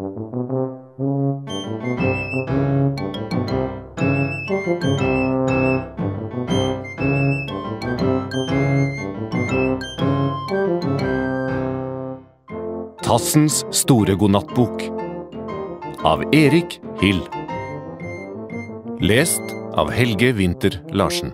Tassens store godnattbok av Erik Hill. Lest av Helge Winther Larsen.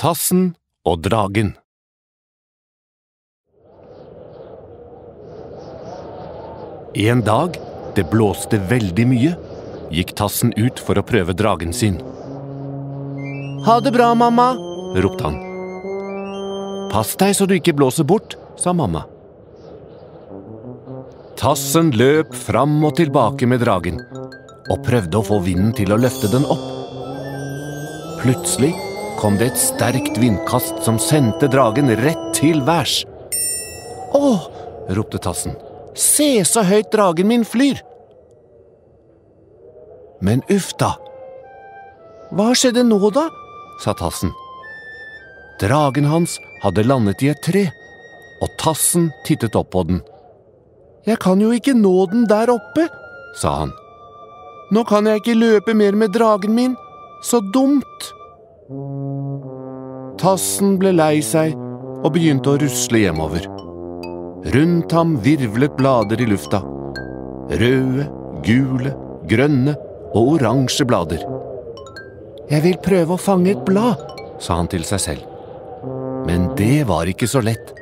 Tassen og dragen. En dag, det blåste veldig mye, gikk Tassen ut for å prøve dragen sin. Ha det bra, mamma, ropte han. Pass deg så du ikke blåser bort, sa mamma. Tassen løp fram og tilbake med dragen, og prøvde å få vinden til å løfte den opp. Plutselig kom det et sterkt vindkast som sendte dragen rett til værs. Å, ropte Tassen. Se så høyt dragen min flyr! Men uff da. Hva skjedde nå, da? sa Tassen. Dragen hans hadde landet i et tre, og Tassen tittet opp på den. Jeg kan jo ikke nå den der oppe, sa han. Nå kan jeg ikke løpe mer med dragen min. Så dumt. Tassen ble lei seg og begynte å rusle hjemover. Rundt ham virvlet blader i lufta. Røde, gule, grønne og oransje blader. Jeg vil prøve å fange et blad, sa han til seg selv. Men det var ikke så lett.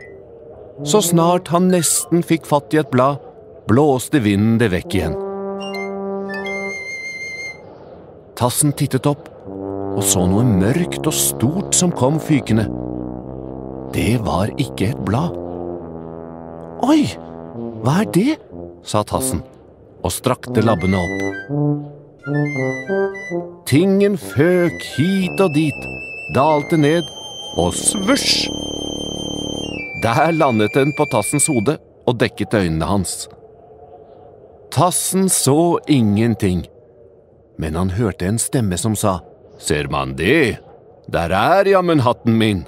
Så snart han nesten fikk fatt i et blad, blåste vinden det vekk igjen. Tassen tittet opp og så noe mørkt og stort som kom fykende. Det var ikke et blad. Oi, hva er det? sa Tassen og strakte labbene opp. Tingen føk hit og dit, dalte ned, og svusj! Der landet den på Tassens hode og dekket øynene hans. Tassen så ingenting, men han hørte en stemme som sa, Ser man det? Der er jammen hatten min!